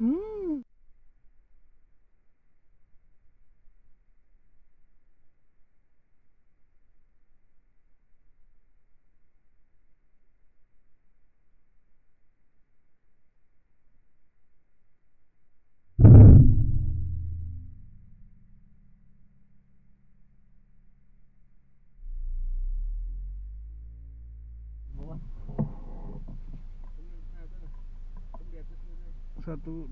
Mm. Satu.